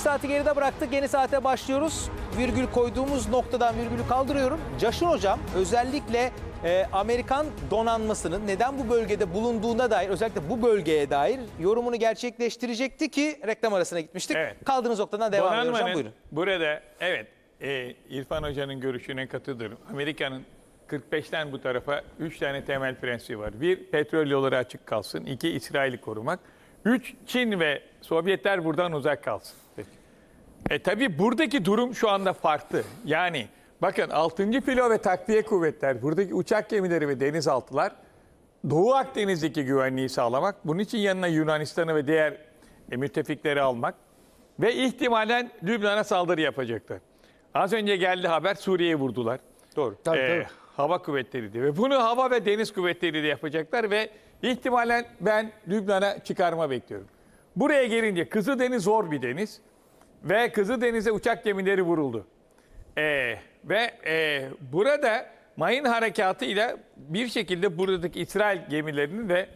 İlk saati geride bıraktık. Yeni saate başlıyoruz. Virgül koyduğumuz noktadan virgülü kaldırıyorum. Caşın Hocam özellikle e, Amerikan donanmasının neden bu bölgede bulunduğuna dair özellikle bu bölgeye dair yorumunu gerçekleştirecekti ki reklam arasına gitmiştik. Evet. Kaldığınız noktadan devam ediyoruz hocam buyurun. burada evet e, İrfan Hoca'nın görüşüne katılıyorum. Amerika'nın 45'ten bu tarafa 3 tane temel prensibi var. Bir, petrol yolları açık kalsın. İki, İsrail'i korumak. Üç, Çin ve Sovyetler buradan uzak kalsın. E tabi buradaki durum şu anda farklı. Yani bakın 6. filo ve takviye kuvvetler, buradaki uçak gemileri ve denizaltılar Doğu Akdeniz'deki güvenliği sağlamak. Bunun için yanına Yunanistan'ı ve diğer e, müttefikleri almak. Ve ihtimalen Lübnan'a saldırı yapacaklar. Az önce geldi haber Suriye'yi vurdular. Doğru. Tabii, Ee, tabii. hava kuvvetleri Ve bunu hava ve deniz kuvvetleri de yapacaklar ve ihtimalen ben Lübnan'a çıkarma bekliyorum. Buraya gelince Kızıldeniz zor bir deniz ve Kızıldeniz'e uçak gemileri vuruldu. Ee, ve e, burada mayın harekatıyla bir şekilde buradaki İsrail gemilerinin ve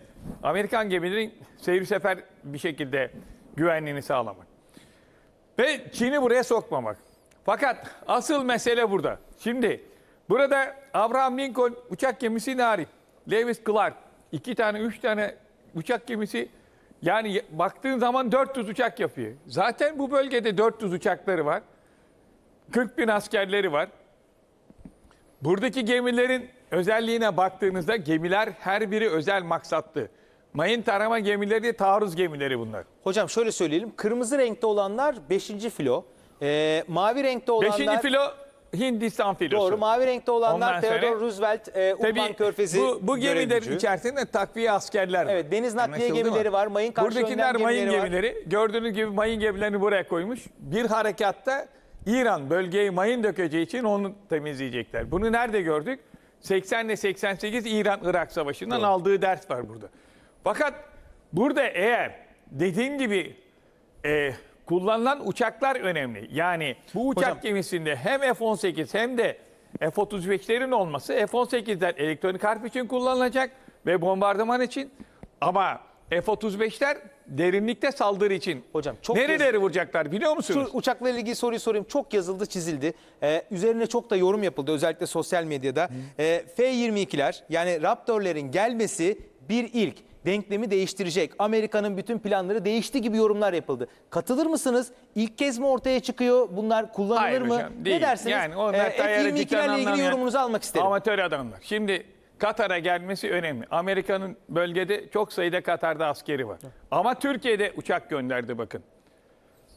Amerikan gemilerinin seyir sefer bir şekilde güvenliğini sağlamak. Ve Çin'i buraya sokmamak. Fakat asıl mesele burada. Şimdi burada Abraham Lincoln uçak gemisi narin. Lewis Clark iki tane, üç tane uçak gemisi yani baktığın zaman 400 uçak yapıyor. Zaten bu bölgede 400 uçakları var. 40 bin askerleri var. Buradaki gemilerin özelliğine baktığınızda gemiler her biri özel maksatlı. Mayın tarama gemileri, taarruz gemileri bunlar. Hocam şöyle söyleyelim. Kırmızı renkte olanlar 5. filo. E, mavi renkte olanlar... Beşinci filo Hindistan filosu. Doğru. Mavi renkte olanlar Ondan sonra- Theodore Roosevelt, e, Umman Körfezi bu, bu gemilerin içerisinde takviye askerler var. Evet, deniz nakliye Anlaşıldı gemileri mı? var, mayın karşı Buradakiler önlem mayın gemileri var. gemileri. Gördüğünüz gibi mayın gemilerini buraya koymuş. Bir harekatta İran bölgeyi mayın dökeceği için onu temizleyecekler. Bunu nerede gördük? 80 ile 88 İran-Irak Savaşı'ndan aldığı ders var burada. Fakat burada eğer dediğin gibi e, kullanılan uçaklar önemli. Yani bu uçak Hocam- gemisinde hem F-18 hem de F-35'lerin olması F-18'ler elektronik harp için kullanılacak ve bombardıman için ama F-35'ler derinlikte saldırı için. Hocam çok Nereleri vuracaklar biliyor musunuz? Şu uçakla ilgili soruyu sorayım. Çok yazıldı, çizildi. Ee, üzerine çok da yorum yapıldı özellikle sosyal medyada. Ee, F-22'ler yani Raptor'lerin gelmesi bir ilk. Denklemi değiştirecek. Amerika'nın bütün planları değişti gibi yorumlar yapıldı. Katılır mısınız? İlk kez mi ortaya çıkıyor? Bunlar kullanılır Hayır mı? hocam, değil. Ne dersiniz? Yani onlar Ee, tayyarı cidden F-22'lerle ilgili yorumunuzu almak isterim. Amatör adamlar. Şimdi Katar'a gelmesi önemli. Amerika'nın bölgede çok sayıda Katar'da askeri var. Ama Türkiye'de uçak gönderdi bakın.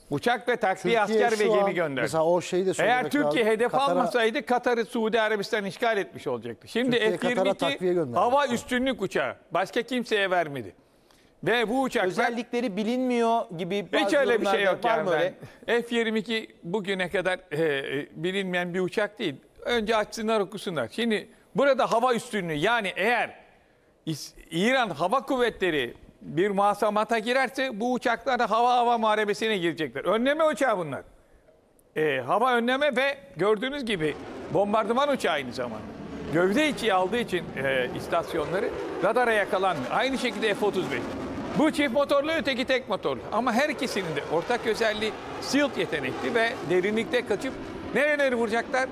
Uçak ve takviye Türkiye asker ve an- gemi gönderdi. Mesela o şeyi de söylemek Eğer Türkiye lazım. hedef Katar'a- almasaydı Katar'ı Suudi Arabistan işgal etmiş olacaktı. Şimdi Türkiye Katar'a takviye F-22 gönderdi. hava üstünlük uçağı. Başka kimseye vermedi. Ve bu uçaklar Özellikleri bilinmiyor gibi bazı hiç öyle bir şey yorumlar yok var yani. mı öyle? Ben- F-22 bugüne kadar e, e, bilinmeyen bir uçak değil. Önce açsınlar okusunlar. Şimdi burada hava üstünlüğü yani eğer İs- İran Hava Kuvvetleri bir muhasamata girerse bu uçaklar hava hava muharebesine girecekler. Önleme uçağı bunlar. E, hava önleme ve gördüğünüz gibi bombardıman uçağı aynı zamanda. Gövde içi aldığı için e, istasyonları radara yakalanmıyor. Aynı şekilde F-35. Bu çift motorlu öteki tek motorlu. Ama her ikisinin de ortak özelliği SEALT yetenekli ve derinlikte kaçıp nereleri vuracaklar?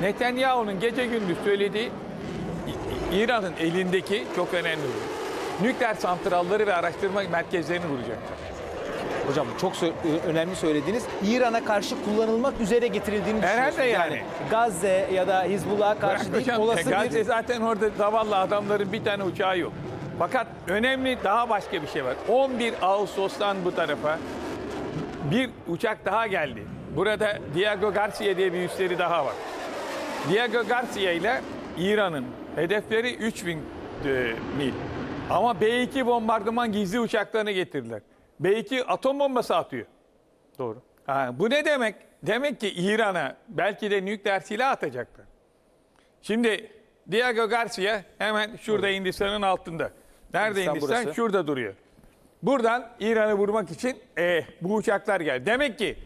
Netanyahu'nun gece gündüz söylediği İran'ın elindeki çok önemli nükleer santralları ve araştırma merkezlerini vuracaklar. Hocam çok sö- önemli söylediğiniz İran'a karşı kullanılmak üzere getirildiğini Herhalde düşünüyorsunuz. yani. Gazze ya da Hizbullah'a karşı Bırak değil hocam, olası Gazze bir... zaten orada zavallı adamların bir tane uçağı yok. Fakat önemli daha başka bir şey var. 11 Ağustos'tan bu tarafa bir uçak daha geldi. Burada Diego Garcia diye bir üsleri daha var. Diego Garcia ile İran'ın hedefleri 3000 e, mil. Ama B-2 bombardıman gizli uçaklarını getirdiler. B-2 atom bombası atıyor. Doğru. Ha, bu ne demek? Demek ki İran'a belki de nükleer silah atacaklar. Şimdi Diego Garcia hemen şurada Hindistan'ın altında. Nerede Hindistan Hindistan? burası. Şurada duruyor. Buradan İran'ı vurmak için e, bu uçaklar geldi. Demek ki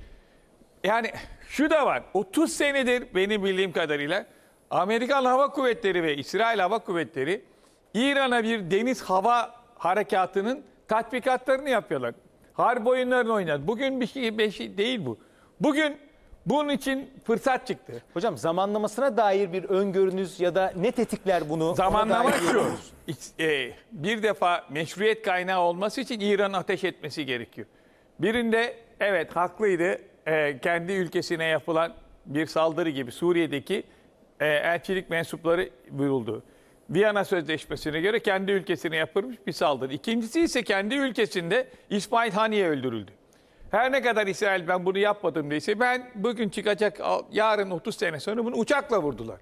yani şu da var. 30 senedir benim bildiğim kadarıyla Amerikan Hava Kuvvetleri ve İsrail Hava Kuvvetleri İran'a bir deniz hava harekatının tatbikatlarını yapıyorlar. Harp oyunlarını oynadı. Bugün bir şey, bir şey değil bu. Bugün bunun için fırsat çıktı. Hocam zamanlamasına dair bir öngörünüz ya da ne tetikler bunu? Zamanlama şu. e, bir defa meşruiyet kaynağı olması için İran ateş etmesi gerekiyor. Birinde evet haklıydı. E, kendi ülkesine yapılan bir saldırı gibi Suriye'deki e, elçilik mensupları vuruldu. Viyana Sözleşmesi'ne göre kendi ülkesine yapılmış bir saldırı. İkincisi ise kendi ülkesinde İsmail Haniye öldürüldü. Her ne kadar İsrail ben bunu yapmadım dese ben bugün çıkacak yarın 30 sene sonra bunu uçakla vurdular.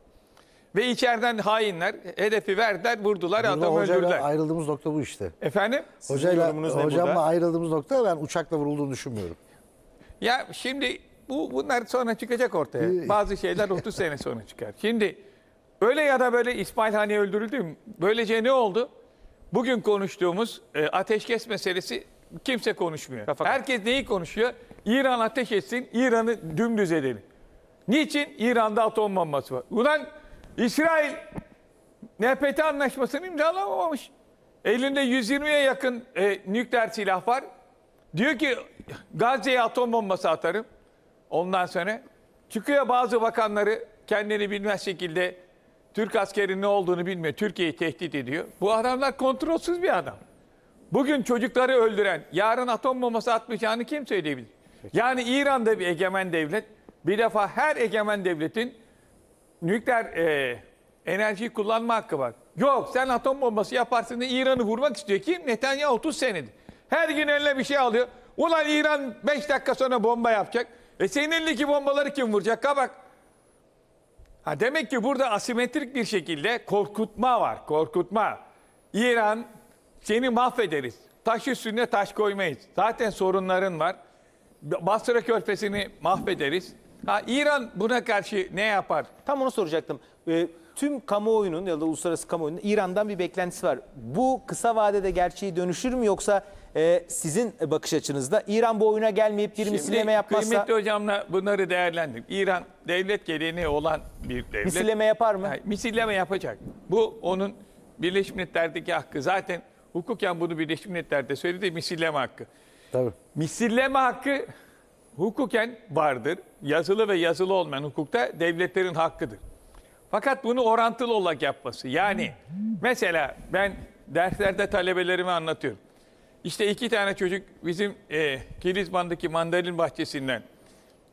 Ve içeriden hainler hedefi verdiler, vurdular, Burada adamı hocayla öldürdüler. ayrıldığımız nokta bu işte. Efendim? Hocayla, yorumunuz ne hocamla burada? ayrıldığımız nokta ben uçakla vurulduğunu düşünmüyorum. Ya şimdi bu bunlar sonra çıkacak ortaya. Bazı şeyler 30 sene sonra çıkar. Şimdi öyle ya da böyle İsmail Hani öldürüldü? Böylece ne oldu? Bugün konuştuğumuz e, ateşkes meselesi kimse konuşmuyor. Rafa- Herkes neyi konuşuyor? İran ateş etsin, İran'ı dümdüz edelim. Niçin? İran'da atom bombası var. Ulan İsrail NPT anlaşmasını imzalamamış. Elinde 120'ye yakın e, nükleer silah var. Diyor ki Gazze'ye atom bombası atarım. Ondan sonra çıkıyor bazı bakanları kendini bilmez şekilde Türk askerinin ne olduğunu bilmiyor. Türkiye'yi tehdit ediyor. Bu adamlar kontrolsüz bir adam. Bugün çocukları öldüren, yarın atom bombası atmayacağını kim söyleyebilir? Yani İran'da bir egemen devlet, bir defa her egemen devletin nükleer e, enerjiyi kullanma hakkı var. Yok sen atom bombası yaparsın diye İran'ı vurmak istiyor. Kim? Netanyahu 30 senedir. Her gün eline bir şey alıyor. Ulan İran 5 dakika sonra bomba yapacak. E senin elindeki bombaları kim vuracak? Kabak. Ha demek ki burada asimetrik bir şekilde korkutma var. Korkutma. İran seni mahvederiz. Taş üstüne taş koymayız. Zaten sorunların var. Basra Körfezi'ni mahvederiz. Ha İran buna karşı ne yapar? Tam onu soracaktım. Ee, tüm kamuoyunun ya da uluslararası kamuoyunun İran'dan bir beklentisi var. Bu kısa vadede gerçeği dönüşür mü yoksa e, sizin bakış açınızda İran bu oyuna gelmeyip bir misilleme yapmazsa Kıymetli hocamla bunları değerlendirdim. İran devlet geleneği olan bir devlet. misilleme yapar mı? Ha, misilleme yapacak. Bu onun Birleşmiş Milletler'deki hakkı. Zaten hukuken bunu Birleşmiş Milletler'de söyledi misilleme hakkı. Tabii. Misilleme hakkı hukuken vardır. Yazılı ve yazılı olmayan hukukta devletlerin hakkıdır. Fakat bunu orantılı olarak yapması. Yani mesela ben derslerde talebelerime anlatıyorum. İşte iki tane çocuk bizim e, Kilizman'daki mandalin bahçesinden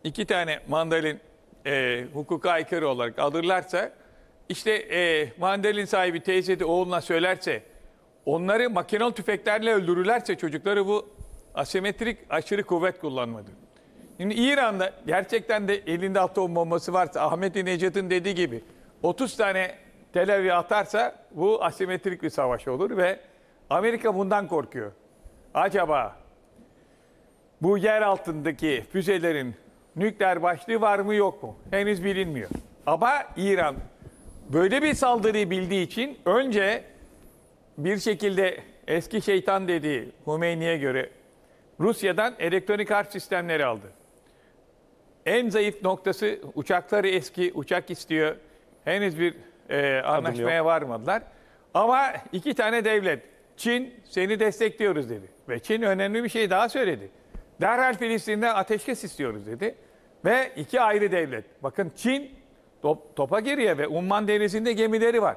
iki tane mandalin e, hukuka aykırı olarak alırlarsa işte e, mandalin sahibi teyze de oğluna söylerse onları makinalı tüfeklerle öldürürlerse çocukları bu asimetrik aşırı kuvvet kullanmadır. Şimdi İran'da gerçekten de elinde atom bombası varsa Ahmet Necat'ın dediği gibi 30 tane Tel Aviv'e atarsa bu asimetrik bir savaş olur ve Amerika bundan korkuyor. Acaba bu yer altındaki füzelerin nükleer başlığı var mı yok mu? Henüz bilinmiyor. Ama İran böyle bir saldırıyı bildiği için önce bir şekilde eski şeytan dediği Hümeyni'ye göre Rusya'dan elektronik harp sistemleri aldı. En zayıf noktası uçakları eski, uçak istiyor. Henüz bir e, anlaşmaya varmadılar. Ama iki tane devlet, Çin seni destekliyoruz dedi. Ve Çin önemli bir şey daha söyledi. Derhal Filistin'de ateşkes istiyoruz dedi. Ve iki ayrı devlet. Bakın Çin top, topa giriyor ve Umman Denizi'nde gemileri var.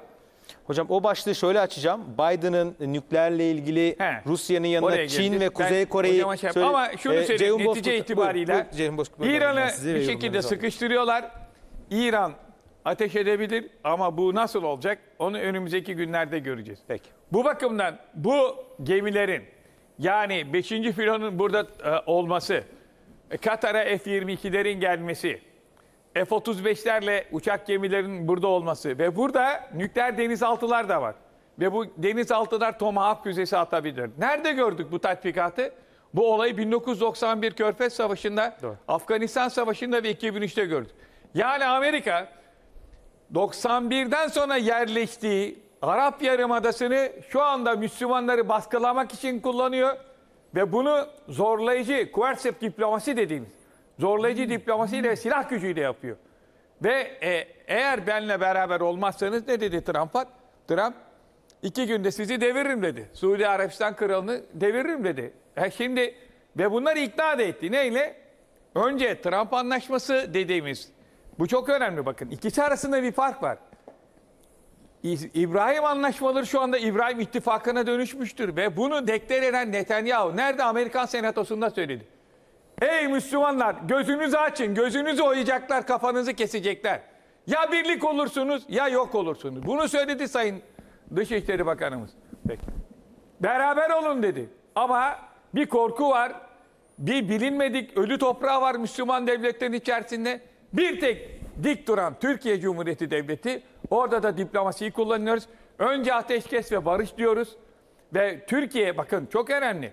Hocam o başlığı şöyle açacağım. Biden'ın nükleerle ilgili. Rusya'nın yanına Çin geleceğiz. ve Kuzey Kore'yi şey söyle- Ama şunu Ee, söyleyeyim netice Bozkurt- itibariyle. İran'ı bir şekilde sıkıştırıyorlar. İran ateş edebilir ama bu nasıl olacak onu önümüzdeki günlerde göreceğiz. Peki. Bu bakımdan bu gemilerin yani 5. filonun burada e, olması, e, Katar'a F-22'lerin gelmesi, F-35'lerle uçak gemilerinin burada olması ve burada nükleer denizaltılar da var. Ve bu denizaltılar Tomahawk füzesi atabilir. Nerede gördük bu tatbikatı? Bu olayı 1991 Körfez Savaşı'nda, Doğru. Afganistan Savaşı'nda ve 2003'te gördük. Yani Amerika 91'den sonra yerleştiği Arap Yarımadası'nı şu anda Müslümanları baskılamak için kullanıyor ve bunu zorlayıcı, coercive diplomasi dediğimiz zorlayıcı diplomasiyle silah gücüyle yapıyor. Ve e, eğer benle beraber olmazsanız ne dedi Trump'a? Trump iki günde sizi deviririm dedi. Suudi Arabistan kralını deviririm dedi. E şimdi Ve bunları ikna da etti. Neyle? Önce Trump anlaşması dediğimiz, bu çok önemli bakın. İkisi arasında bir fark var. İbrahim anlaşmaları şu anda İbrahim ittifakına dönüşmüştür. Ve bunu deklar eden Netanyahu, nerede Amerikan senatosunda söyledi. Ey Müslümanlar gözünüzü açın, gözünüzü oyacaklar, kafanızı kesecekler. Ya birlik olursunuz ya yok olursunuz. Bunu söyledi Sayın Dışişleri Bakanımız. Peki. Beraber olun dedi. Ama bir korku var. Bir bilinmedik ölü toprağı var Müslüman devletlerin içerisinde. Bir tek dik duran Türkiye Cumhuriyeti Devleti. Orada da diplomasiyi kullanıyoruz. Önce ateşkes ve barış diyoruz. Ve Türkiye bakın çok önemli.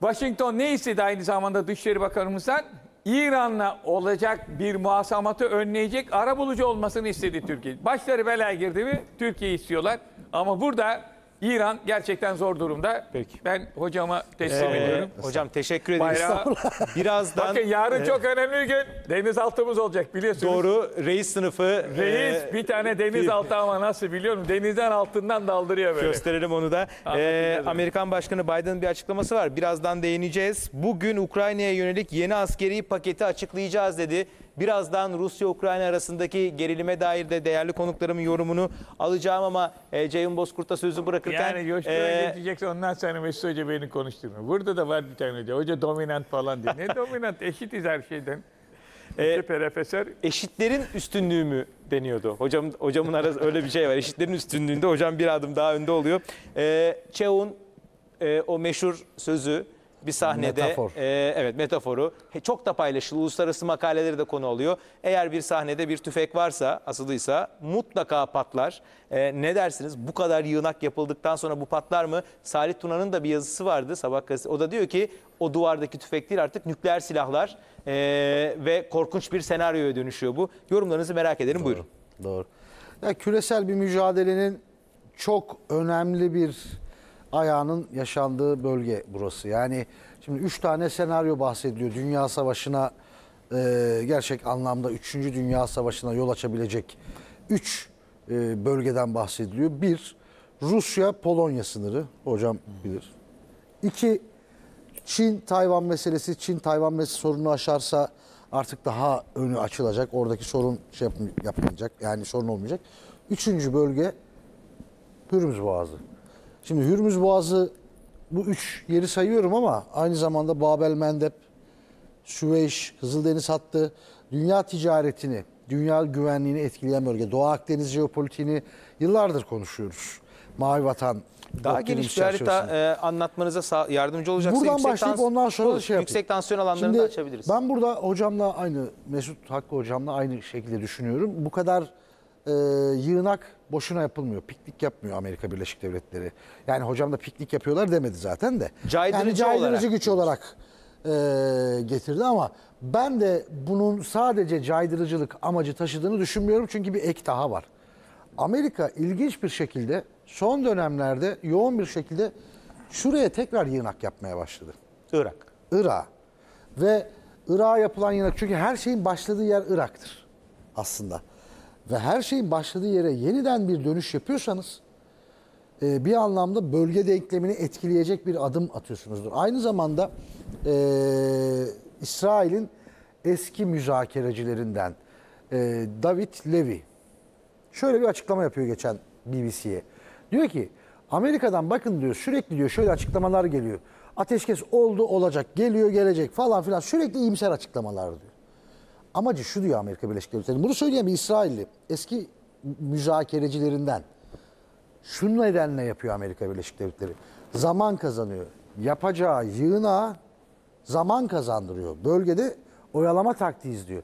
Washington ne istedi aynı zamanda Dışişleri Bakanımızdan? İran'la olacak bir muhasamatı önleyecek ara bulucu olmasını istedi Türkiye. Başları belaya girdi mi Türkiye istiyorlar. Ama burada İran gerçekten zor durumda. Peki. Ben hocama teslim Ee, ediyorum. hocam teşekkür ederiz. Bayrağı- Birazdan Bakın yarın çok önemli bir gün. Denizaltımız olacak biliyorsunuz. doğru reis sınıfı Reis e, bir tane denizaltı ama nasıl biliyor musun? Denizden altından daldırıyor böyle. Gösterelim onu da. Ee. Amerikan Başkanı Biden'ın bir açıklaması var. Birazdan değineceğiz. Bugün Ukrayna'ya yönelik yeni askeri paketi açıklayacağız dedi. Birazdan Rusya-Ukrayna arasındaki gerilime dair de değerli konuklarımın yorumunu alacağım ama e, Ceyhun Bozkurt'a sözü bırakırken... Yani coşkuya e, geçecekse ondan sonra Mesut Hoca beni konuşturmuyor. Burada da var bir tane hoca. Hoca dominant falan diyor. Ne dominant? Eşitiz her şeyden. e, eşitlerin üstünlüğü mü deniyordu? Hocam hocamın arası öyle bir şey var. Eşitlerin üstünlüğünde hocam bir adım daha önde oluyor. Ee, Cheun e, o meşhur sözü bir sahnede Metafor. e, evet metaforu he- çok da paylaşılıyor. Uluslararası makaleleri de konu oluyor. Eğer bir sahnede bir tüfek varsa, asılıysa mutlaka patlar. E, ne dersiniz? Bu kadar yığınak yapıldıktan sonra bu patlar mı? Salih Tuna'nın da bir yazısı vardı Sabah gazetesi. O da diyor ki o duvardaki tüfek değil artık nükleer silahlar e, ve korkunç bir senaryoya dönüşüyor bu. Yorumlarınızı merak ederim. Buyurun. Doğru. Ya küresel bir mücadelenin çok önemli bir ayağının yaşandığı bölge burası. Yani şimdi üç tane senaryo bahsediliyor. Dünya Savaşı'na e, gerçek anlamda 3. Dünya Savaşı'na yol açabilecek üç e, bölgeden bahsediliyor. Bir, Rusya-Polonya sınırı. Hocam bilir. İki, Çin Tayvan meselesi, Çin Tayvan meselesi sorunu aşarsa artık daha önü açılacak. Oradaki sorun şey yapm- yapmayacak. Yani sorun olmayacak. Üçüncü bölge Hürmüz Boğazı. Şimdi Hürmüz Boğazı bu üç yeri sayıyorum ama aynı zamanda Babel Mendeb, Süveyş, Kızıldeniz hattı, dünya ticaretini, dünya güvenliğini etkileyen bölge. Doğu Akdeniz jeopolitiğini yıllardır konuşuyoruz. Mavi Vatan Daha geniş bir harita e, anlatmanıza sağ- yardımcı olacaksa Buradan yüksek başlayıp ondan sonra olur, şey yapayım. yüksek tansiyon alanlarını da açabiliriz. Ben burada hocamla aynı, Mesut Hakkı hocamla aynı şekilde düşünüyorum. Bu kadar e, yığınak boşuna yapılmıyor. Piknik yapmıyor Amerika Birleşik Devletleri. Yani hocam da piknik yapıyorlar demedi zaten de. Caydırıcı yani caydırıcı olarak güç olarak e, getirdi ama ben de bunun sadece caydırıcılık amacı taşıdığını düşünmüyorum. Çünkü bir ek daha var. Amerika ilginç bir şekilde son dönemlerde yoğun bir şekilde şuraya tekrar yığınak yapmaya başladı. Irak. Irak. Ve Irak'a yapılan yine çünkü her şeyin başladığı yer Irak'tır aslında. Ve her şeyin başladığı yere yeniden bir dönüş yapıyorsanız e, bir anlamda bölge denklemini etkileyecek bir adım atıyorsunuzdur. Aynı zamanda e, İsrail'in eski müzakerecilerinden e, David Levy şöyle bir açıklama yapıyor geçen BBC'ye. Diyor ki Amerika'dan bakın diyor sürekli diyor şöyle açıklamalar geliyor. Ateşkes oldu olacak geliyor gelecek falan filan sürekli iyimser açıklamalar diyor. Amacı şu diyor Amerika Birleşik Devletleri'nin. Bunu söyleyen bir İsrailli eski müzakerecilerinden. Şu nedenle yapıyor Amerika Birleşik Devletleri. Zaman kazanıyor. Yapacağı yığına zaman kazandırıyor. Bölgede oyalama taktiği izliyor.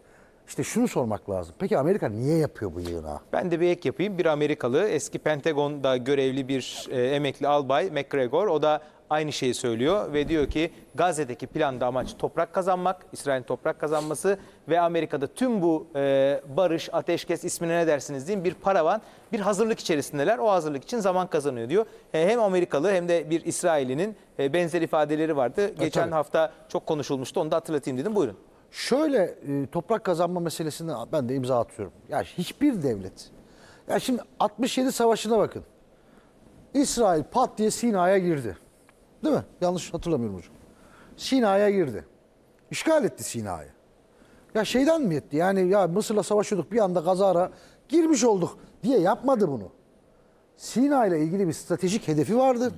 İşte şunu sormak lazım. Peki Amerika niye yapıyor bu yığınağı? Ben de bir ek yapayım. Bir Amerikalı eski Pentagon'da görevli bir e, emekli albay McGregor. O da aynı şeyi söylüyor ve diyor ki Gazze'deki planda amaç toprak kazanmak, İsrail'in toprak kazanması ve Amerika'da tüm bu e, barış, ateşkes ismine ne dersiniz deyin bir paravan, bir hazırlık içerisindeler. O hazırlık için zaman kazanıyor diyor. E, hem Amerikalı hem de bir İsrail'inin e, benzer ifadeleri vardı. Geçen tabii. hafta çok konuşulmuştu. Onu da hatırlatayım dedim. Buyurun. Şöyle e, toprak kazanma meselesine ben de imza atıyorum. Ya hiçbir devlet. Ya şimdi 67 savaşına bakın. İsrail pat diye Sina'ya girdi. Değil mi? Yanlış hatırlamıyorum hocam. Sina'ya girdi. İşgal etti Sina'yı. Ya şeyden mi etti? Yani ya Mısır'la savaşıyorduk bir anda kazara girmiş olduk diye yapmadı bunu. Sina ile ilgili bir stratejik hedefi vardı.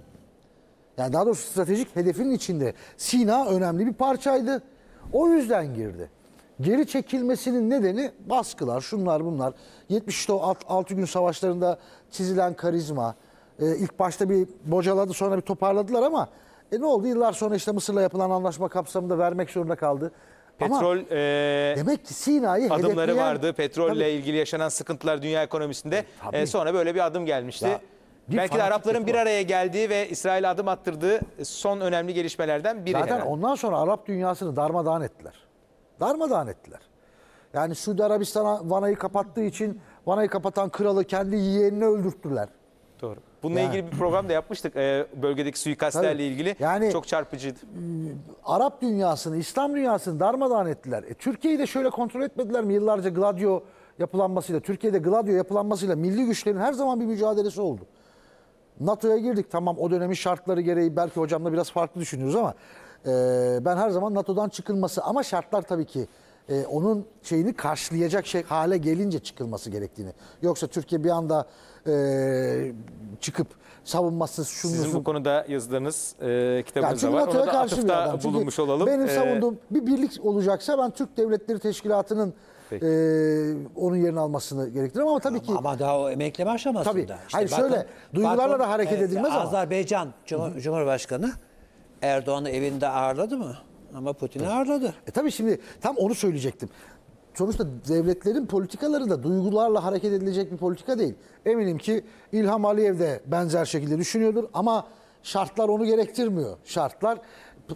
Yani daha doğrusu stratejik hedefinin içinde Sina önemli bir parçaydı. O yüzden girdi. Geri çekilmesinin nedeni baskılar, şunlar bunlar. 70'te o 6 gün savaşlarında çizilen karizma. Ee, ilk başta bir bocaladı sonra bir toparladılar ama e ne oldu? Yıllar sonra işte Mısır'la yapılan anlaşma kapsamında vermek zorunda kaldı. Ama Petrol e, demek ki Sina'yı adımları vardı. Petrolle Tabii. ilgili yaşanan sıkıntılar dünya ekonomisinde. Tabii. E, sonra böyle bir adım gelmişti. Ya, bir Belki de Arapların bir araya geldiği ve İsrail'e adım attırdığı son önemli gelişmelerden biri Zaten herhalde. ondan sonra Arap dünyasını darmadağın ettiler. Darmadağın ettiler. Yani Suudi Arabistan'a Vanayı kapattığı için Vanayı kapatan kralı kendi yeğenini öldürttüler. Doğru. Bununla Yani- ilgili bir program da yapmıştık. e, bölgedeki suikastlerle Tabii. ilgili. Yani- Çok çarpıcıydı. Arap dünyasını, İslam dünyasını darmadağın ettiler. E, Türkiye'yi de şöyle kontrol etmediler mi? Yıllarca Gladio yapılanmasıyla, Türkiye'de Gladio yapılanmasıyla milli güçlerin her zaman bir mücadelesi oldu. NATO'ya girdik tamam o dönemin şartları gereği belki hocamla biraz farklı düşünüyoruz ama e, ben her zaman NATO'dan çıkılması ama şartlar tabii ki e, onun şeyini karşılayacak şey hale gelince çıkılması gerektiğini. Yoksa Türkiye bir anda e, çıkıp savunmasız şunu Sizin bu konuda yazılarınız, e, yani kitabınız da çünkü var. NATO'ya Ona da karşı bir atıfta bulunmuş olalım. Benim E, savunduğum bir birlik olacaksa ben Türk Devletleri Teşkilatı'nın Peki. e, onun yerini almasını gerektiririm ama tabii ki Ama daha o emekleme aşamasında. Tabii. Hayır, şöyle, duygularla da hareket edilmez ama. Azerbaycan Cum- Cumhurbaşkanı Erdoğan'ı evinde ağırladı mı? Ama Putin'i ağırladı. E tabii şimdi tam onu söyleyecektim. Sonuçta devletlerin politikaları da duygularla hareket edilecek bir politika değil. Eminim ki İlham Aliyev de benzer şekilde düşünüyordur ama şartlar onu gerektirmiyor. Şartlar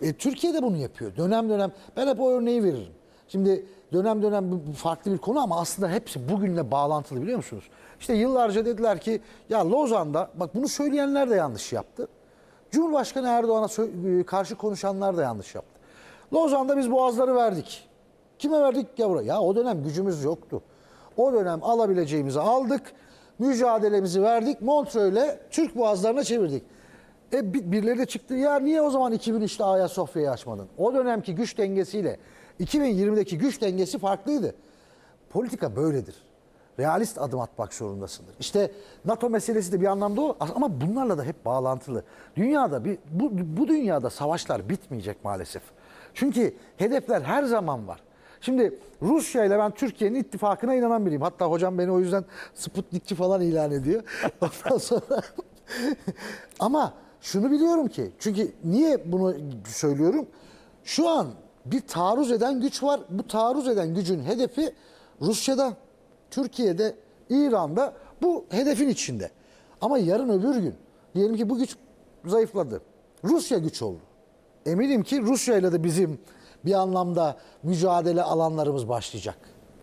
e, Türkiye de bunu yapıyor. Dönem dönem ben hep o örneği veririm. Şimdi dönem dönem farklı bir konu ama aslında hepsi bugünle bağlantılı biliyor musunuz? İşte yıllarca dediler ki ya Lozan'da bak bunu söyleyenler de yanlış yaptı. Cumhurbaşkanı Erdoğan'a e, karşı konuşanlar da yanlış yaptı. Lozan'da biz boğazları verdik. Kime verdik ya buraya? Ya o dönem gücümüz yoktu. O dönem alabileceğimizi aldık. Mücadelemizi verdik. Montreux'le Türk boğazlarına çevirdik. E bir- birileri de çıktı. Ya niye o zaman 2003'te Ayasofya'yı açmadın? O dönemki güç dengesiyle 2020'deki güç dengesi farklıydı. Politika böyledir. Realist adım atmak zorundasındır. İşte NATO meselesi de bir anlamda o ama bunlarla da hep bağlantılı. Dünyada bir bu, bu dünyada savaşlar bitmeyecek maalesef. Çünkü hedefler her zaman var. Şimdi Rusya ile ben Türkiye'nin ittifakına inanan biriyim. Hatta hocam beni o yüzden Sputnikçi falan ilan ediyor. Ondan sonra ama şunu biliyorum ki çünkü niye bunu söylüyorum? Şu an bir taarruz eden güç var. Bu taarruz eden gücün hedefi Rusya'da, Türkiye'de, İran'da bu hedefin içinde. Ama yarın öbür gün diyelim ki bu güç zayıfladı. Rusya güç oldu. Eminim ki Rusya ile de bizim bir anlamda mücadele alanlarımız başlayacak.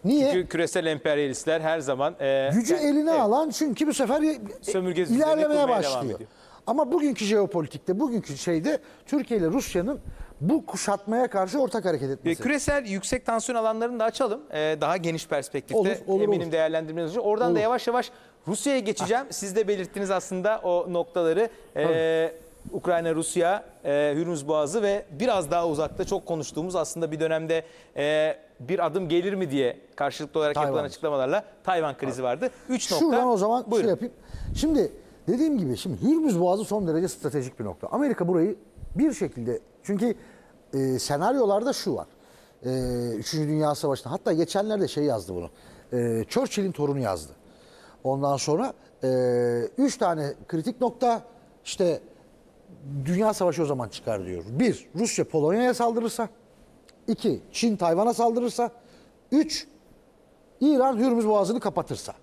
Niye? Çünkü küresel emperyalistler her zaman e, Gücü yani- eline evet. alan çünkü bu sefer Sömürge ilerlemeye başlıyor. Ama bugünkü jeopolitikte, bugünkü şeyde Türkiye ile Rusya'nın bu kuşatmaya karşı ortak hareket E, etmesi. Küresel yüksek tansiyon alanlarını da açalım. E, daha geniş perspektifte Olur, olur, eminim olur. değerlendirmeniz için. Oradan da Olur. yavaş yavaş Rusya'ya geçeceğim. Siz de belirttiniz aslında o noktaları. E, Ukrayna, Rusya, e, Hürmüz Boğazı ve biraz daha uzakta çok konuştuğumuz aslında bir dönemde e, bir adım gelir mi diye karşılıklı olarak yapılan Tayvan. açıklamalarla Tayvan krizi vardı. Üç nokta. Şuradan o zaman Buyurun. şey yapayım. Şimdi dediğim gibi şimdi Hürmüz Boğazı son derece stratejik bir nokta. Amerika burayı bir şekilde çünkü e, senaryolarda şu var. E, Üçüncü Dünya Savaşı'nda hatta geçenlerde şey yazdı bunu. E, Churchill'in torunu yazdı. Ondan sonra e, üç tane kritik nokta işte Dünya Savaşı o zaman çıkar diyor. Bir, Rusya Polonya'ya saldırırsa. iki Çin Tayvan'a saldırırsa. Üç, İran Hürmüz Boğazı'nı kapatırsa.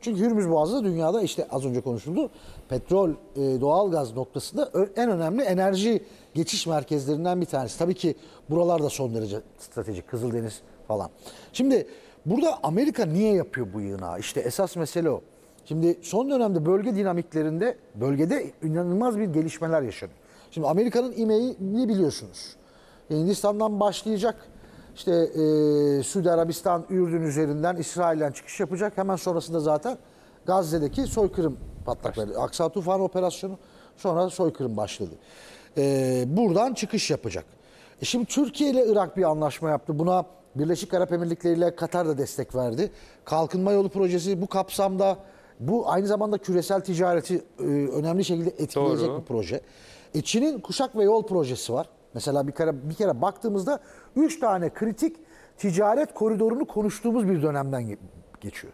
Çünkü Hürmüz Boğazı da dünyada işte az önce konuşuldu. Petrol, e, doğalgaz noktasında en önemli enerji geçiş merkezlerinden bir tanesi. Tabii ki buralar da son derece stratejik. Kızıldeniz falan. Şimdi burada Amerika niye yapıyor bu yığınağı? İşte esas mesele o. Şimdi son dönemde bölge dinamiklerinde bölgede inanılmaz bir gelişmeler yaşanıyor. Şimdi Amerika'nın imeğini biliyorsunuz. Hindistan'dan başlayacak. İşte e, Suudi Arabistan, Ürdün üzerinden İsrail'den çıkış yapacak. Hemen sonrasında zaten Gazze'deki soykırım patlakları. Aksa Tufan operasyonu sonra soykırım başladı. E, buradan çıkış yapacak. E şimdi Türkiye ile Irak bir anlaşma yaptı. Buna Birleşik Arap Emirlikleri ile Katar da destek verdi. Kalkınma yolu projesi bu kapsamda bu aynı zamanda küresel ticareti e, önemli şekilde etkileyecek Doğru. bir proje. E Çin'in kuşak ve yol projesi var. Mesela bir kere bir kere baktığımızda 3 tane kritik ticaret koridorunu konuştuğumuz bir dönemden ge- geçiyor.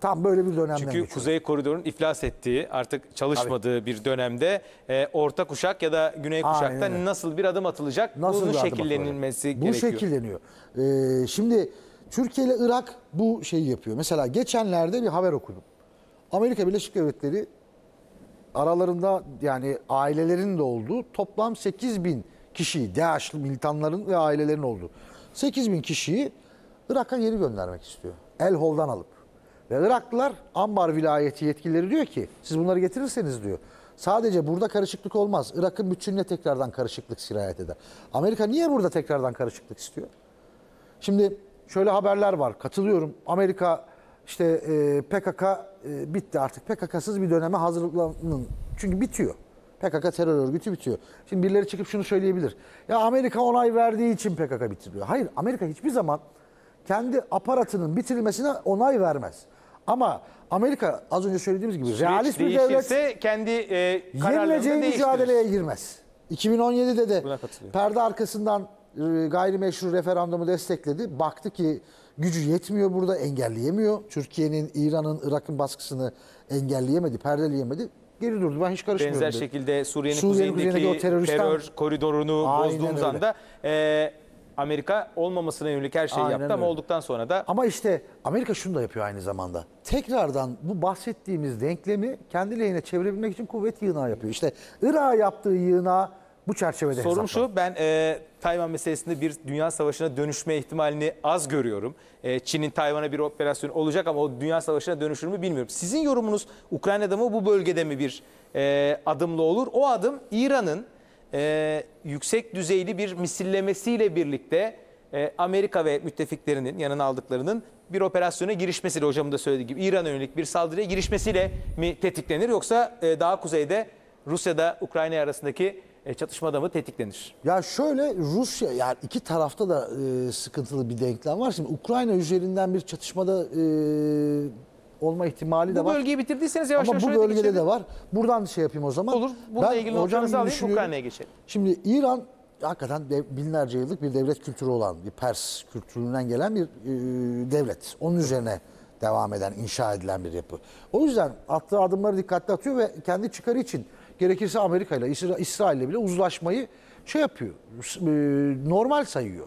Tam böyle bir dönemden Çünkü geçiyor. Kuzey Koridor'un iflas ettiği, artık çalışmadığı bir dönemde e, orta kuşak ya da güney Aynen kuşakta öyle. nasıl bir adım atılacak? Nasıl Bunun şekillenilmesi atılacak? gerekiyor. Bu şekilleniyor. Ee, şimdi Türkiye ile Irak bu şeyi yapıyor. Mesela geçenlerde bir haber okudum. Amerika Birleşik Devletleri aralarında yani ailelerin de olduğu toplam 8 bin kişiyi, DAEŞ'li militanların ve ailelerin olduğu 8 bin kişiyi Irak'a geri göndermek istiyor. El holdan alıp. Ve Iraklılar Ambar vilayeti yetkilileri diyor ki siz bunları getirirseniz diyor. Sadece burada karışıklık olmaz. Irak'ın bütününe tekrardan karışıklık sirayet eder. Amerika niye burada tekrardan karışıklık istiyor? Şimdi şöyle haberler var. Katılıyorum. Amerika işte e, PKK e, bitti artık. PKK'sız bir döneme hazırlanın. Çünkü bitiyor. PKK terör örgütü bitiyor. Şimdi birileri çıkıp şunu söyleyebilir. Ya Amerika onay verdiği için PKK bitiriliyor. Hayır Amerika hiçbir zaman kendi aparatının bitirilmesine onay vermez. Ama Amerika az önce söylediğimiz gibi Süreç realist bir devlet kendi e, yenileceği mücadeleye girmez. 2017'de de perde arkasından e, gayrimeşru referandumu destekledi. Baktı ki gücü yetmiyor burada engelleyemiyor. Türkiye'nin, İran'ın, Irak'ın baskısını engelleyemedi, perdeleyemedi. Geri durdu. Ben hiç karışmıyorum. Benzer dedi. şekilde Suriye'nin Suriye'nin kuzeyindeki o terör koridorunu Aynen bozduğumuz öyle. anda e, Amerika olmamasına yönelik her şeyi Aynen yaptı ama öyle. olduktan sonra da Ama işte Amerika şunu da yapıyor aynı zamanda. Tekrardan bu bahsettiğimiz denklemi kendi lehine çevirebilmek için kuvvet yığınağı yapıyor. İşte Irak'a yaptığı yığınağı bu çerçevede Sorum hesapladı. şu, ben e, Tayvan meselesinde bir dünya savaşına dönüşme ihtimalini az görüyorum. E, Çin'in Tayvan'a bir operasyon olacak ama o dünya savaşına dönüşür mü bilmiyorum. Sizin yorumunuz Ukrayna'da mı bu bölgede mi bir e, adımla olur? O adım İran'ın e, yüksek düzeyli bir misillemesiyle birlikte e, Amerika ve müttefiklerinin yanına aldıklarının bir operasyona girişmesiyle hocamın da söylediği gibi İran'a yönelik bir saldırıya girişmesiyle mi tetiklenir yoksa e, daha kuzeyde Rusya'da Ukrayna arasındaki çatışmada mı tetiklenir? Ya şöyle Rusya yani iki tarafta da e, sıkıntılı bir denklem var. Şimdi Ukrayna üzerinden bir çatışmada e, olma ihtimali de Bu var. bölgeyi bitirdiyseniz yavaş Ama yavaş bu şöyle bölgede geçelim. de var. Buradan şey yapayım o zaman. Olur. Bununla Ben ilgili notlarınızı alayım. Ukrayna'ya geçelim. Şimdi İran hakikaten de binlerce yıllık bir devlet kültürü olan, bir Pers kültüründen gelen bir e, devlet. Onun üzerine devam eden, inşa edilen bir yapı. O yüzden attığı adımları dikkatli atıyor ve kendi çıkarı için gerekirse Amerika ile İsra- İsrail ile bile uzlaşmayı şey yapıyor, e, normal sayıyor.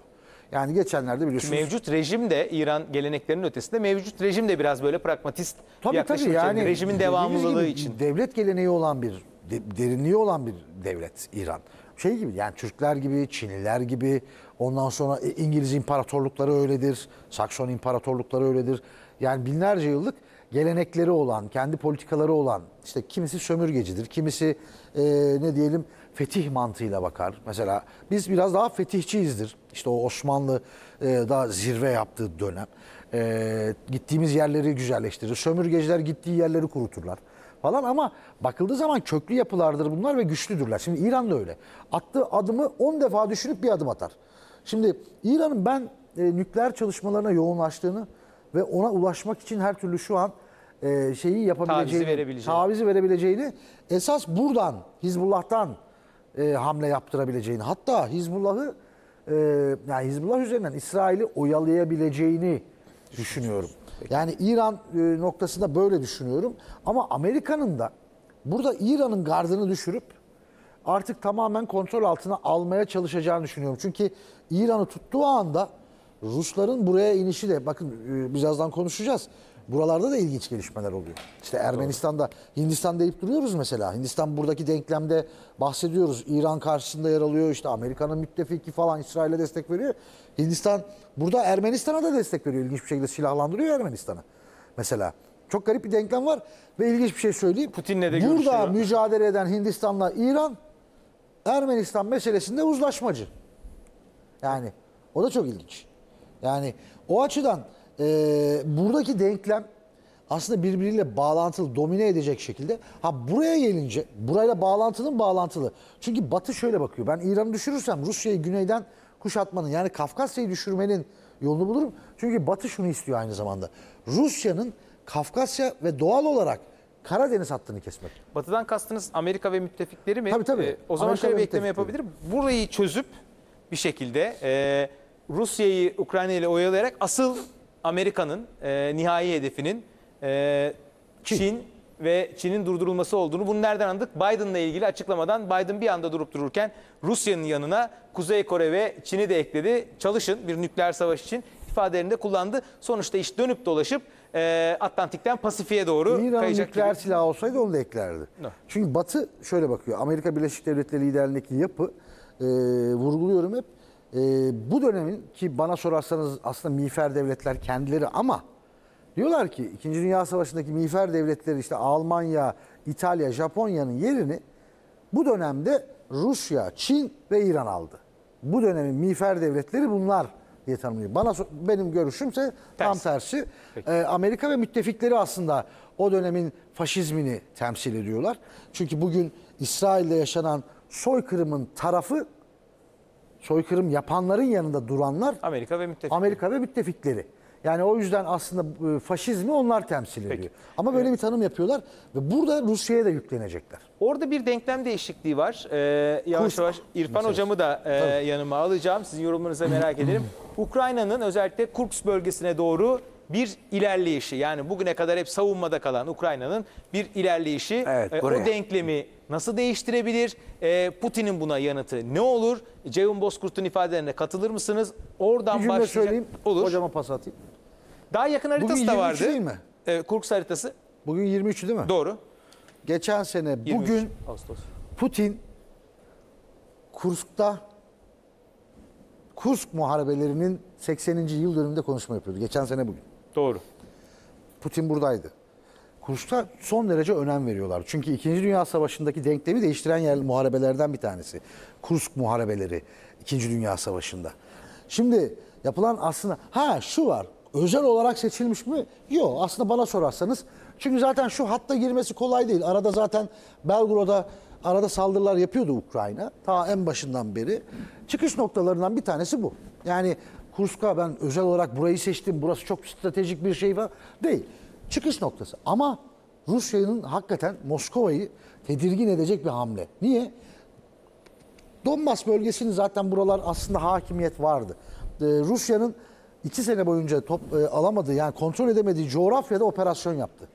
Yani geçenlerde biliyorsunuz. Mevcut rejim de İran geleneklerinin ötesinde mevcut rejim de biraz böyle pragmatist Tabii yaklaşım tabii yani. Rejimin devamlılığı gibi için. Devlet geleneği olan bir, de- derinliği olan bir devlet İran. Şey gibi yani Türkler gibi, Çinliler gibi, ondan sonra e, İngiliz imparatorlukları öyledir, Sakson imparatorlukları öyledir. Yani binlerce yıllık gelenekleri olan, kendi politikaları olan, işte kimisi sömürgecidir, kimisi e, ne diyelim fetih mantığıyla bakar. Mesela biz biraz daha fetihçiyizdir. İşte o Osmanlı e, da zirve yaptığı dönem. E, gittiğimiz yerleri güzelleştirir. Sömürgeciler gittiği yerleri kuruturlar falan ama bakıldığı zaman köklü yapılardır bunlar ve güçlüdürler. Şimdi İran da öyle. Attığı adımı 10 defa düşünüp bir adım atar. Şimdi İran'ın ben e, nükleer çalışmalarına yoğunlaştığını ve ona ulaşmak için her türlü şu an e, şeyi yapabileceğini, verebileceğini. tavizi verebileceğini, esas buradan, Hizbullah'tan e, hamle yaptırabileceğini, hatta Hizbullah'ı e, yani Hizbullah üzerinden İsrail'i oyalayabileceğini düşünüyorum. Yani İran e, noktasında böyle düşünüyorum. Ama Amerika'nın da burada İran'ın gardını düşürüp artık tamamen kontrol altına almaya çalışacağını düşünüyorum. Çünkü İran'ı tuttuğu anda Rusların buraya inişi de bakın e, birazdan konuşacağız. Buralarda da ilginç gelişmeler oluyor. İşte Ermenistan'da, Hindistan deyip duruyoruz mesela. Hindistan buradaki denklemde bahsediyoruz. İran karşısında yer alıyor. İşte Amerika'nın müttefiki falan İsrail'e destek veriyor. Hindistan burada Ermenistan'a da destek veriyor. İlginç bir şekilde silahlandırıyor Ermenistan'ı. Mesela çok garip bir denklem var ve ilginç bir şey söyleyeyim. Putin'le de Burada görüşüyor. mücadele eden Hindistan'la İran Ermenistan meselesinde uzlaşmacı. Yani o da çok ilginç. Yani o açıdan e, buradaki denklem aslında birbiriyle bağlantılı, domine edecek şekilde. Ha buraya gelince, burayla bağlantının bağlantılı. Çünkü Batı şöyle bakıyor. Ben İran'ı düşürürsem Rusya'yı güneyden kuşatmanın yani Kafkasya'yı düşürmenin yolunu bulurum. Çünkü Batı şunu istiyor aynı zamanda. Rusya'nın Kafkasya ve doğal olarak Karadeniz hattını kesmek. Batı'dan kastınız Amerika ve müttefikleri mi? Tabii, tabii. Ee, o zaman Amerika şöyle bir ekleme yapabilirim. Burayı çözüp bir şekilde e, Rusya'yı Ukrayna ile oyalayarak asıl Amerika'nın e, nihai hedefinin e, Çin. ve Çin'in durdurulması olduğunu bunu nereden anladık? Biden'la ilgili açıklamadan Biden bir anda durup dururken Rusya'nın yanına Kuzey Kore ve Çin'i de ekledi. Çalışın bir nükleer savaş için ifadelerinde kullandı. Sonuçta iş dönüp dolaşıp e, Atlantik'ten Pasifik'e doğru İran kayacak nükleer gibi. silahı olsaydı onu da eklerdi. No. Çünkü Batı şöyle bakıyor. Amerika Birleşik Devletleri liderliğindeki yapı e, vurguluyorum hep. E, bu dönemin ki bana sorarsanız aslında miğfer devletler kendileri ama diyorlar ki 2. Dünya Savaşı'ndaki miğfer devletleri işte Almanya, İtalya, Japonya'nın yerini bu dönemde Rusya, Çin ve İran aldı. Bu dönemin miğfer devletleri bunlar diye tanımlıyor. Bana benim görüşümse tam Ters. tersi. Ee, Amerika ve müttefikleri aslında o dönemin faşizmini temsil ediyorlar. Çünkü bugün İsrail'de yaşanan soykırımın tarafı soykırım yapanların yanında duranlar Amerika ve müttefikleri. Amerika ve müttefikleri. Yani o yüzden aslında e, faşizmi onlar temsil ediyor. Ama böyle bir tanım yapıyorlar ve burada Rusya'ya da yüklenecekler. Orada bir denklem değişikliği var. Ee, yavaş Kursk yavaş İrfan meselesi. hocamı da e, yanıma alacağım. Sizin yorumlarınızı merak ederim. Ukrayna'nın özellikle Kursk bölgesine doğru bir ilerleyişi yani bugüne kadar hep savunmada kalan Ukrayna'nın bir ilerleyişi Evet, e, o denklemi nasıl değiştirebilir? E, Putin'in buna yanıtı ne olur? Ceyhun Bozkurt'un ifadelerine katılır mısınız? Oradan Bir cümle başlayacak. söyleyeyim. Olur. Hocama pas atayım. Daha yakın haritası Bugün da 23 vardı. değil mi? E, Kursk haritası. Bugün 23'ü değil mi? Doğru. Geçen sene 23 bugün Ağustos. Putin Kursk'ta Kursk muharebelerinin 80. yıl dönümünde konuşma yapıyordu. Geçen sene bugün. Doğru. Putin buradaydı. Kursk'a son derece önem veriyorlar. Çünkü 2. Dünya Savaşı'ndaki denklemi değiştiren yer muharebelerden bir tanesi. Kursk muharebeleri 2. Dünya Savaşı'nda. Şimdi yapılan aslında ha şu var. Özel olarak seçilmiş mi? Yok. Aslında bana sorarsanız çünkü zaten şu hatta girmesi kolay değil. Arada zaten Belgrad'a arada saldırılar yapıyordu Ukrayna. Ta en başından beri. Çıkış noktalarından bir tanesi bu. Yani Kursk'a ben özel olarak burayı seçtim. Burası çok stratejik bir şey var. Değil. Çıkış noktası. Ama Rusya'nın hakikaten Moskova'yı tedirgin edecek bir hamle. Niye? Donbas bölgesinin zaten buralar aslında hakimiyet vardı. Ee, Rusya'nın iki sene boyunca top e, alamadığı yani kontrol edemediği coğrafyada operasyon yaptı.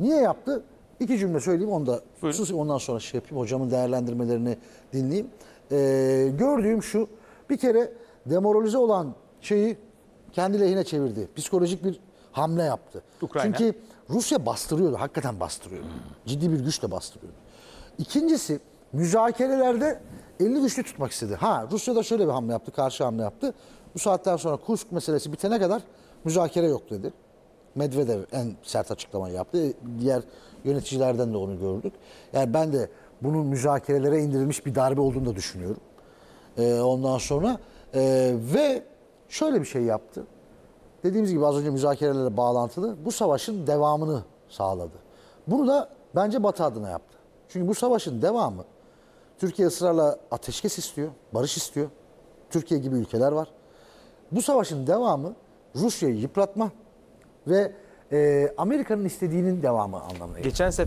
Niye yaptı? İki cümle söyleyeyim onu da sus ondan sonra şey yapayım hocamın değerlendirmelerini dinleyeyim. Ee, gördüğüm şu bir kere demoralize olan şeyi kendi lehine çevirdi. Psikolojik bir hamle yaptı. Ukrayna. Çünkü Rusya bastırıyordu. Hakikaten bastırıyordu. Ciddi bir güçle bastırıyordu. İkincisi müzakerelerde elini güçlü tutmak istedi. Ha Rusya da şöyle bir hamle yaptı. Karşı hamle yaptı. Bu saatten sonra Kursk meselesi bitene kadar müzakere yok dedi. Medvedev en sert açıklamayı yaptı. Diğer yöneticilerden de onu gördük. Yani ben de bunun müzakerelere indirilmiş bir darbe olduğunu da düşünüyorum. Ee, ondan sonra e, ve şöyle bir şey yaptı. Dediğimiz gibi az önce müzakerelerle bağlantılı bu savaşın devamını sağladı. Bunu da bence Batı adına yaptı. Çünkü bu savaşın devamı Türkiye ısrarla ateşkes istiyor, barış istiyor. Türkiye gibi ülkeler var. Bu savaşın devamı Rusya'yı yıpratma ve e, Amerika'nın istediğinin devamı anlamına geliyor. Geçen sefer